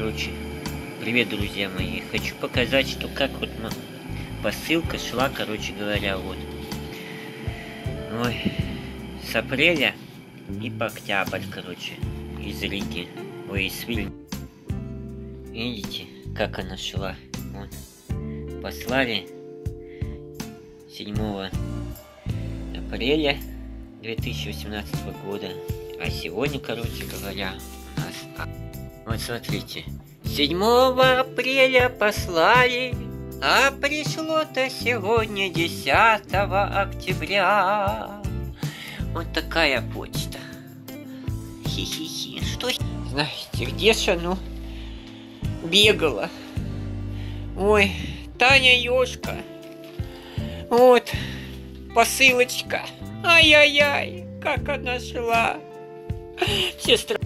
Короче, привет, друзья мои. Хочу показать, что как вот посылка шла, короче говоря, вот. Ой, с апреля и по октябрь, короче, из Риги, ой, из Вильни. Видите, как она шла? Вот. Послали 7 апреля 2018 года. А сегодня, короче говоря, у нас... Вот смотрите. 7 апреля послали, а пришло-то сегодня 10 октября. Вот такая почта. Хи-хи-хи. Что? Знаете, где ж оно бегала? Ой, Таня Ёшка. Вот, посылочка. Ай-яй-яй, как она шла. Сестра.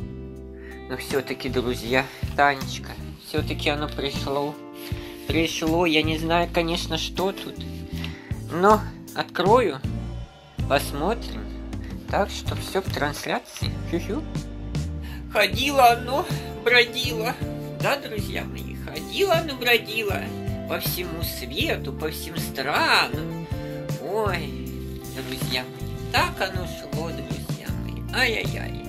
Но все-таки, друзья, Танечка, все-таки оно пришло. Пришло, я не знаю, конечно, что тут. Но открою, посмотрим. Так что все в трансляции. Фю-фю. Ходила оно, бродила. Да, друзья мои, ходила оно, бродила по всему свету, по всем странам. Ой, друзья мои, так оно шло, друзья мои. Ай-яй-яй.